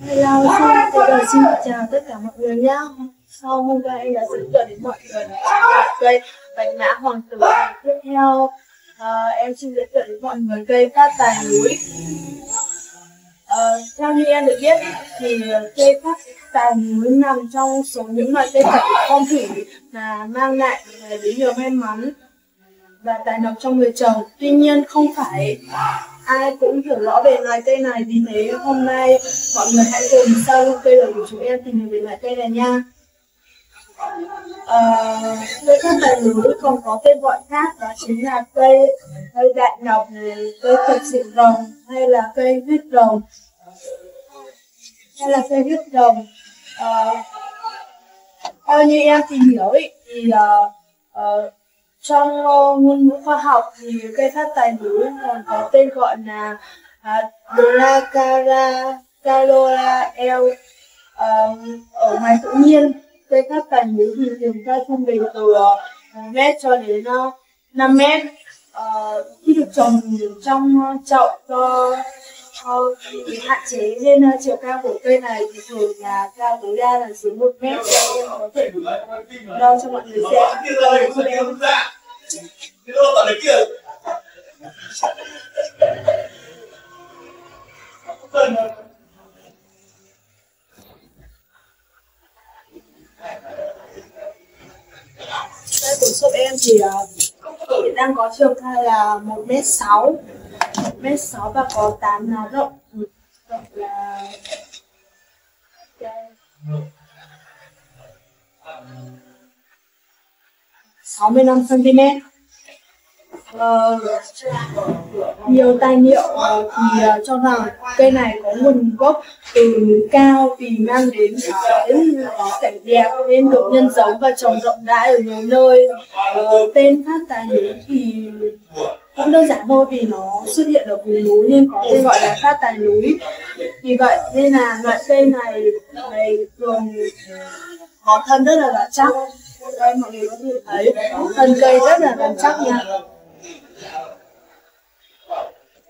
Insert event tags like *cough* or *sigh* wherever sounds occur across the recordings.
Hello, xin, bây xin chào tất cả mọi người nhé. Sau hôm qua em đã giới thiệu đến mọi người cây bánh mã hoàng tử. Tiếp theo, uh, em xin giới thiệu đến mọi người cây phát tài núi. Uh, theo như em được biết thì cây phát tài núi nằm trong số những loại cây cảnh phong thủy là mang lại đến nhiều may mắn và tài lộc trong người trồng. Tuy nhiên không phải ai cũng hiểu rõ về loài cây này vì thế hôm nay mọi người hãy cùng sau cây lời của chúng em tìm hiểu về loại cây này nha. Ờ, cây tháp này núi còn có tên gọi khác đó chính là cây cây đại ngọc này cây thật sự rồng hay là cây huyết rồng hay là cây huyết rồng à, ờ, theo như em tìm hiểu ý, thì uh, uh, trong uh, ngôn ngữ khoa học thì cây phát tài núi còn có tên gọi là à, uh, Dracara Calora el uh, ờ, ở ngoài tự nhiên. Cây phát tài núi thì thường ra trung bình từ ờ, uh, mét cho đến uh, 5 mét. Uh, khi được trồng trong chậu do uh, hạn chế nên uh, chiều cao của cây này thì thường là cao tối đa là dưới một mét. Có thể đo cho mọi người xem cái lô tận đấy kia Đây của shop em thì uh, hiện đang có chiều cao là 1m6 1m6 và có 8 lá rộng. 65cm uh, ờ, nhiều tài liệu uh, thì uh, cho rằng cây này có nguồn gốc từ cao vì mang đến cảnh đẹp nên được nhân giống và trồng rộng rãi ở nhiều nơi. Uh, tên phát tài lý thì cũng đơn giản thôi vì nó xuất hiện ở vùng núi nên có tên gọi là phát tài núi. Vì vậy nên là loại cây này này thường có thân rất là chắc đây mọi người có thể thấy thân cây rất là bền chắc nha.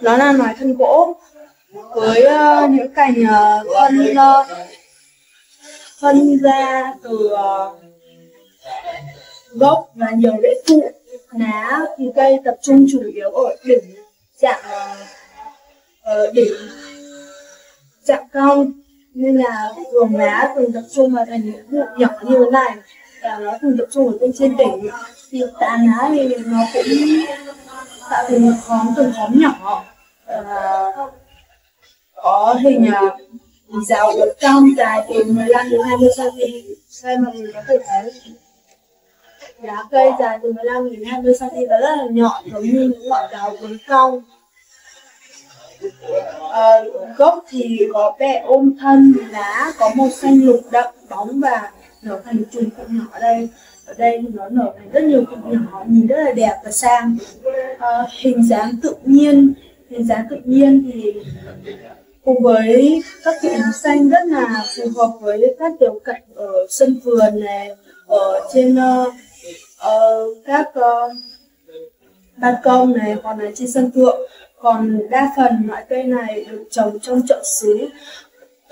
Nó là loài thân gỗ với uh, những cành uh, phân uh, phân ra từ uh, gốc và nhiều rễ phụ. Lá thì cây tập trung chủ yếu ở đỉnh dạng uh, đỉnh dạng cong nên là thường lá thường tập trung vào thành những vụ nhỏ như thế này và nó thường tập trung ở bên trên đỉnh. Thì tán lá thì nó cũng tạo thành một khóm từng khóm nhỏ. Và có hình uh, rào ở trong dài từ 15 đến 20 cm đây mà mình có thể thấy. Lá cây dài từ 15 đến 20 cm và rất là nhọn giống như những ngọn rào cuốn cong à, ờ, gốc thì có vẻ ôm thân lá có màu xanh lục đậm bóng và nở thành chùm cụm nhỏ ở đây. Ở đây thì nó nở thành rất nhiều cụm nhỏ nhìn rất là đẹp và sang. À, hình dáng tự nhiên hình dáng tự nhiên thì cùng với các cụm xanh rất là phù hợp với các tiểu cảnh ở sân vườn này ở trên uh, uh, các uh, ban công này hoặc là trên sân thượng. Còn đa phần loại cây này được trồng trong chậu xứ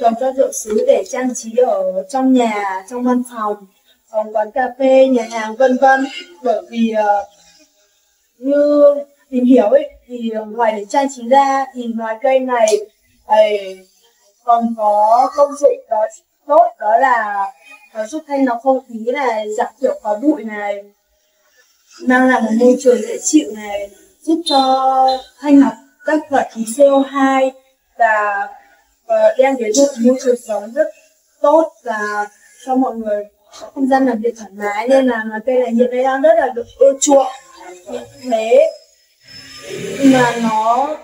trồng cho rượu sứ để trang trí ở trong nhà trong văn phòng phòng quán cà phê nhà hàng vân vân. Bởi vì uh, như tìm hiểu ấy thì ngoài để trang trí ra thì loài cây này ấy, còn có công dụng đó tốt đó là nó giúp thanh lọc không khí này giảm thiểu khói bụi này mang lại một môi trường dễ chịu này giúp cho thanh lọc các loại khí CO2 và và đem đến một môi trường sống rất tốt và cho mọi người không gian làm việc thoải mái nên là mà cây này hiện nay đang rất là được ưa chuộng. Thế mà nó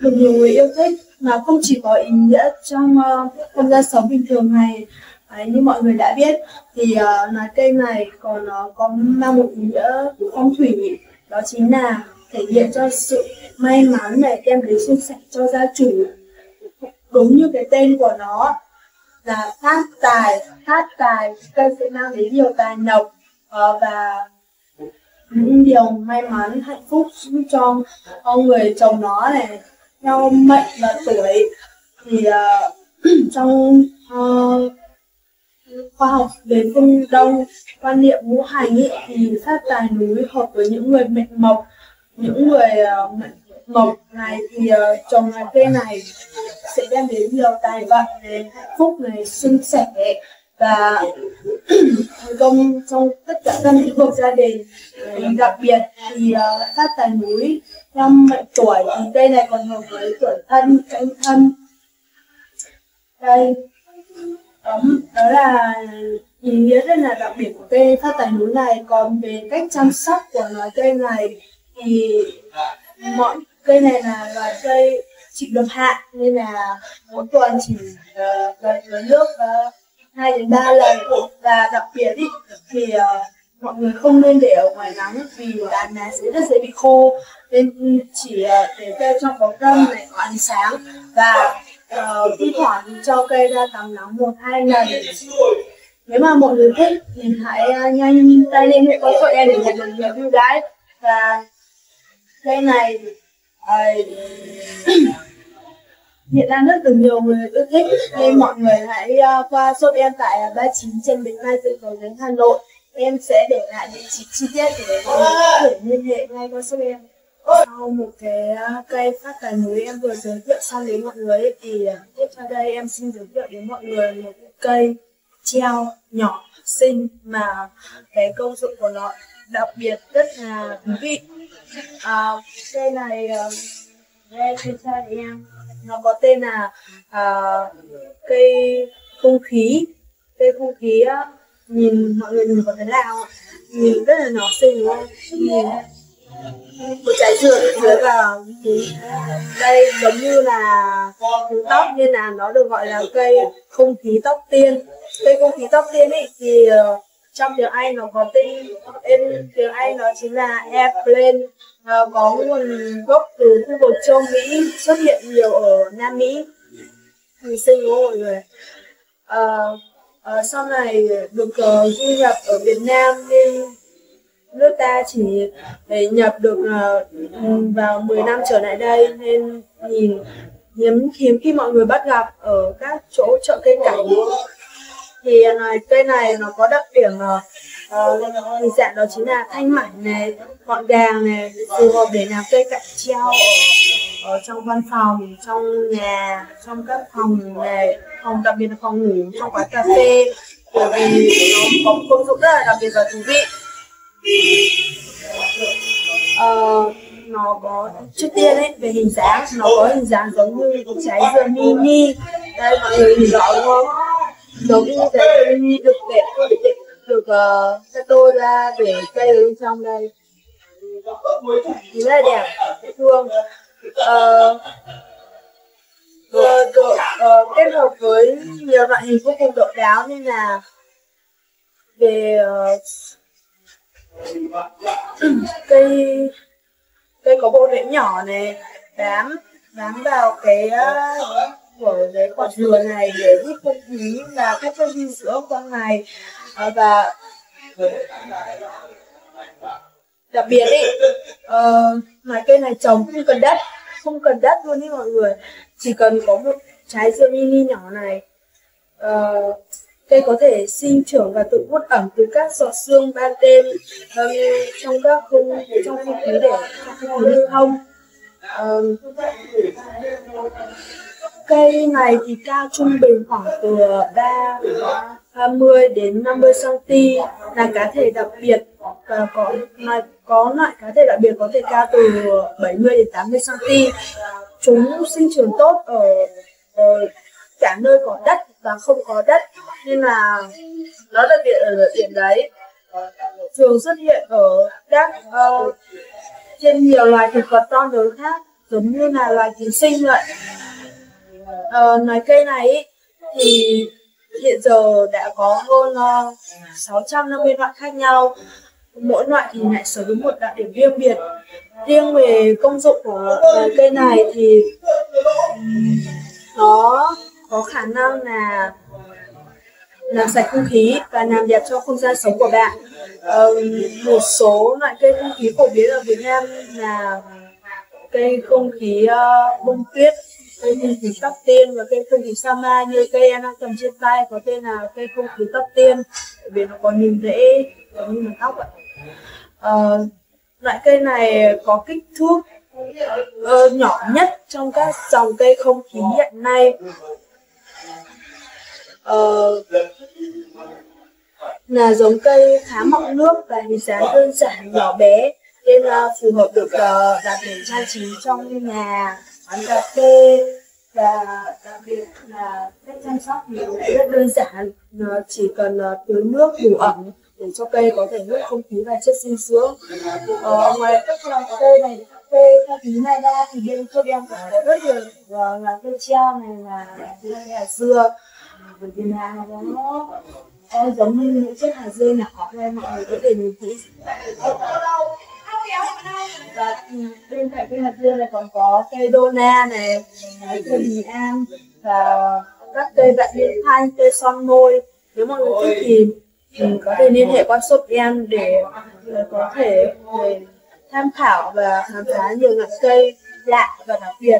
được nhiều người yêu thích mà không chỉ có ý nghĩa trong uh, không gian sống bình thường này. Đấy, như mọi người đã biết thì ờ, uh, loài cây này còn uh, có mang một ý nghĩa phong thủy. Đó chính là thể hiện cho sự may mắn này đem đến xung sẻ cho gia chủ đúng như cái tên của nó là phát tài phát tài cây sẽ mang đến nhiều tài lộc ờ, và những điều may mắn hạnh phúc cho ông người chồng nó này theo mệnh và tuổi. Thì uh, *clears throat* trong uh, khoa học về phương đông quan niệm ngũ hành ý, thì phát tài núi hợp với những người mệnh mộc những người uh, mệnh mộc này thì uh, trồng cái cây này sẽ đem đến nhiều tài vận này hạnh phúc này xuân sẻ và *clears throat* thành công trong tất cả các lĩnh vực gia đình. Ờ, đặc biệt thì ờ, uh, phát tài núi năm mệnh tuổi thì cây này còn hợp với tuổi thân canh thân. Đây đó là ý nghĩa rất là đặc biệt của cây phát tài núi này. Còn về cách chăm sóc của loài cây này thì mọi cây này là loài cây chịu độc hạn nên là mỗi tuần chỉ ờ, uh, lấy nước uh, hai đến ba lần. Và đặc biệt ý, thì uh, mọi người không nên để ở ngoài nắng vì lá lá sẽ rất dễ bị khô. Nên chỉ uh, để cây trong bóng râm này có ánh sáng và uh, thi thoảng cho cây ra tắm nắng một hai lần. Nếu mà mọi người thích thì hãy uh, nhanh tay liên hệ qua số em để nhận được nhiều ưu đãi và cây này hiện đang rất được nhiều người ưa thích nên mọi người hãy uh, qua shop em tại 39 trên Bình Mai Tự Cầu đến Hà Nội. Em sẽ để lại địa chỉ chi tiết để mọi người có thể liên hệ ngay qua shop em. Sau một cái ờ, cây phát tài núi em vừa giới thiệu xong đến mọi người thì ờ, tiếp theo đây em xin giới thiệu đến mọi người một cây treo nhỏ xinh mà cái công dụng của nó đặc biệt rất là thú vị à, cây này ờ, nghe trên cha em nó có tên là à, cây không khí. Cây không khí á nhìn mọi người nhìn có thấy nào nhìn rất là nhỏ xinh đúng không? Nhìn một trái dừa dưới vào. Đây giống như là tóc nên là nó được gọi là cây không khí tóc tiên. Cây không khí tóc tiên ấy thì uh, trong tiếng Anh nó có tên tên tiếng Anh nó chính là airplane. Nó có nguồn gốc từ khu vực châu Mỹ xuất hiện nhiều ở Nam Mỹ. Hình sinh của mọi người. À, à, sau này được uh, du nhập ở Việt Nam nên nước ta chỉ để nhập được uh, vào 10 năm trở lại đây nên nhìn hiếm hiếm khi mọi người bắt gặp ở các chỗ chợ cây cảnh thì à, này cây này nó có đặc điểm uh, hình dạng đó chính là thanh mảnh này gọn gàng này phù hợp để làm cây cảnh treo ở, ở trong văn phòng trong nhà trong các phòng này phòng đặc biệt là phòng ngủ trong quán cà phê bởi vì nó có công dụng rất là đặc biệt và thú vị. Uh, nó có trước tiên ấy về hình dáng nó có hình dáng giống như trái dưa mini. Đây mọi người nhìn rõ đúng không? Giống như trái được để được, uh, cắt đôi ra để cây ở bên trong đây. Thì rất là đẹp dễ thương. Uh, được, được uh, kết hợp với nhiều loại hình vô cùng độc đáo nên là về uh, *clears throat* cây cây có bộ rễ nhỏ này bám bám vào cái uh, của cái quạt dừa này để hút không khí và các chất dinh dưỡng qua ngày à, và đặc biệt ý ờ, uh, loài cây này trồng không cần đất không cần đất luôn ý mọi người. Chỉ cần có một trái dưa mini nhỏ này uh, cây có thể sinh trưởng và tự hút ẩm từ các giọt sương ban đêm um, trong các không trong không khí để không khí lưu thông. Um, cây này thì cao trung bình khoảng từ 3 30 đến 50 cm là cá thể đặc biệt và có loại có loại cá thể đặc biệt có thể cao từ 70 đến 80 cm chúng sinh trưởng tốt ở, ở cả nơi có đất và không có đất nên là nó đặc biệt ở điểm đấy. Thường xuất hiện ở các uh, trên nhiều loài thực vật to lớn khác giống như là loài ký sinh vậy uh, nói cây này thì hiện giờ đã có hơn ờ, uh, 650 loại khác nhau. Mỗi loại thì lại sở hữu một đặc điểm riêng biệt. Riêng về công dụng của loài cây này thì nó có khả năng là làm sạch không khí và làm đẹp cho không gian sống của bạn. Uh, một số loại cây không khí phổ biến ở Việt Nam là cây không khí uh, bông tuyết cây không khí tóc tiên và cây không khí sama như cây em đang cầm trên tay có tên là cây không khí tóc tiên. Vì nó có nhìn rễ giống như là tóc vậy à, ờ, loại cây này có kích thước uh, nhỏ nhất trong các dòng cây không khí hiện nay. Uh, là giống cây khá mọng nước và hình dáng đơn giản nhỏ bé nên uh, phù hợp được uh, đặt để trang trí trong nhà quán cà phê và đặc biệt là cách chăm sóc thì rất đơn giản. Chỉ cần ờ, tưới nước đủ ẩm để cho cây có thể hút không khí và chất dinh dưỡng. Ờ, ngoài các loại cây này cây theo tí này ra thì bên chỗ em có rất nhiều ờ, là cây treo này là cây hạt dưa. Bởi vì là nó nó giống như những chiếc hạt dưa nhỏ nên mọi người có thể nhìn thấy và ừ, bên cạnh cây hạt dưa này còn có cây đô na này cây bình an và các cây vạn niên thanh cây son môi. Nếu mọi người thích thì mình có thể liên hệ qua shop em để, để có thể để tham khảo và khám phá nhiều loại cây lạ và đặc biệt